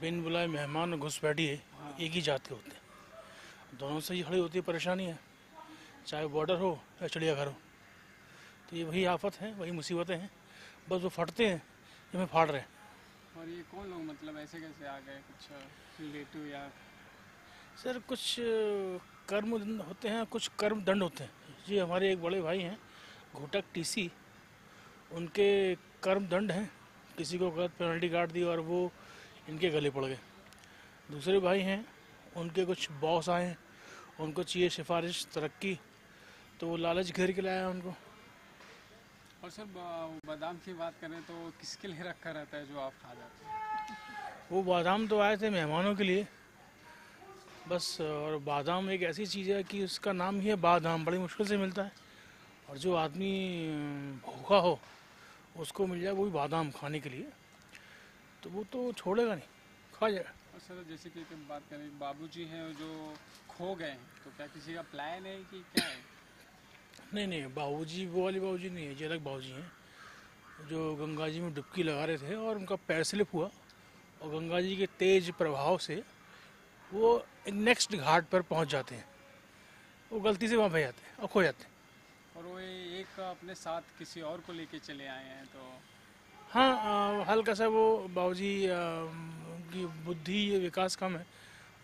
बिन बुलाए मेहमान घुस बैठिए एक ही जात के होते हैं। दोनों से ही खड़ी होती है परेशानी है। चाहे बॉर्डर हो या चिड़ियाघर हो। तो ये वही आफत है वही मुसीबतें हैं। बस वो फटते हैं ये में फाड़ रहे हैं। और ये कौन लोग मतलब ऐसे कैसे आ गए? कुछ रिलेटिव या सर कुछ कर्म होते हैं कुछ कर्म दंड होते हैं। जी हमारे एक बड़े भाई हैं घोटक टीसी। उनके कर्म दंड हैं। किसी को गलत पेनल्टी काट दी और वो इनके गले पड़ गए। दूसरे भाई हैं उनके कुछ बॉस आए हैं उनको चाहिए सिफारिश तरक्की तो वो लालच घेर के लाया उनको। और सर बादाम की बात करें तो किसके लिए रखा रहता है जो आप खा जाते हैं? वो बादाम तो आए थे मेहमानों के लिए। बस और बादाम एक ऐसी चीज़ है कि उसका नाम ही है बादाम बड़ी मुश्किल से मिलता है। और जो आदमी भूखा हो उसको मिल जाए वो भी बादाम खाने के लिए तो वो तो छोड़ेगा नहीं खा जाएगा और सर जैसे कि बात करें बाबूजी हैं जो खो गए हैं तो क्या किसी का प्लान है कि क्या है? नहीं नहीं बाबूजी वो वाले बाबूजी नहीं है अलग बाबूजी हैं। जो गंगा जी में डुबकी लगा रहे थे और उनका पैर स्लिप हुआ और गंगा जी के तेज प्रभाव से वो नेक्स्ट घाट पर पहुँच जाते हैं। वो गलती से वहाँ बह जाते हैं और खो जाते हैं। और वो एक अपने साथ किसी और को लेके चले आए हैं तो हाँ हल्का सा वो बाबूजी की बुद्धि या विकास कम है।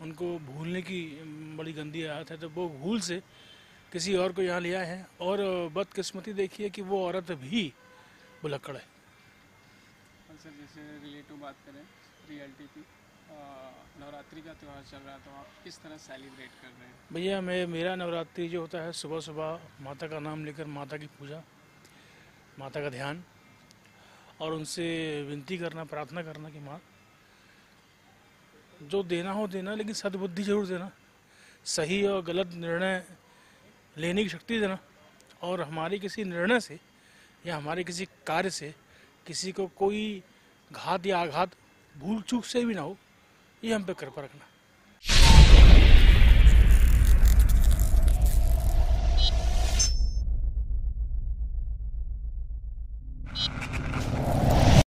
उनको भूलने की बड़ी गंदी आदत है तो वो भूल से किसी और को यहाँ ले आए हैं। और बदकिस्मती देखिए कि वो औरत भी बुलक्कड़ है। सर जैसे रिलेटिव बात करें रियलिटी की नवरात्रि का त्यौहार चल रहा है तो आप किस तरह सेलिब्रेट कर रहे हैं? भैया, मैं, मेरा नवरात्रि जो होता है सुबह सुबह माता का नाम लेकर माता की पूजा, माता का ध्यान, और उनसे विनती करना, प्रार्थना करना कि माँ, जो देना हो देना, लेकिन सद्बुद्धि ज़रूर देना। सही और गलत निर्णय लेने की शक्ति देना, और हमारे किसी निर्णय से या हमारे किसी कार्य से किसी को कोई घात या आघात भूल चूक से भी ना हो ይህም በቅርብ ረግና